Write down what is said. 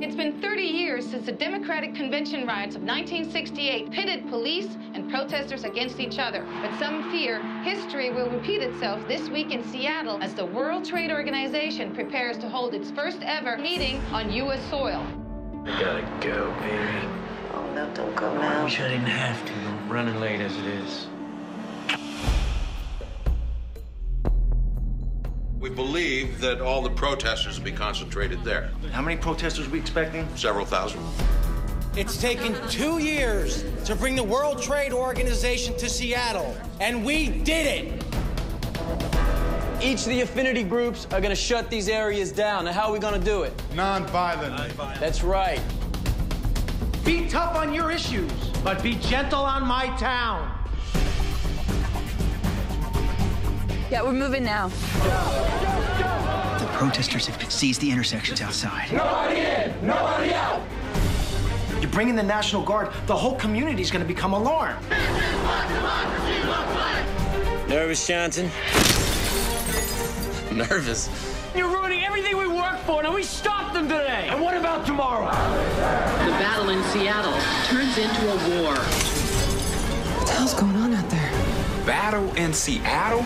It's been 30 years since the Democratic Convention riots of 1968 pitted police and protesters against each other. But some fear history will repeat itself this week in Seattle as the World Trade Organization prepares to hold its first ever meeting on U.S. soil. I gotta go, baby. Oh, no, don't go now. I wish I didn't have to. I'm running late as it is. We believe that all the protesters will be concentrated there. How many protesters are we expecting? Several thousand. It's taken two years to bring the World Trade Organization to Seattle, and we did it. Each of the affinity groups are going to shut these areas down. Now, how are we going to do it? Non-violently. That's right. Be tough on your issues, but be gentle on my town. Yeah, we're moving now. The protesters have seized the intersections outside. Nobody in! Nobody out! You bring in the National Guard, the whole community is gonna become alarmed. Nervous, Johnson? Nervous? You're ruining everything we work for, and we stopped them today. And what about tomorrow? The battle in Seattle turns into a war. What the hell's going on out there? Battle in Seattle?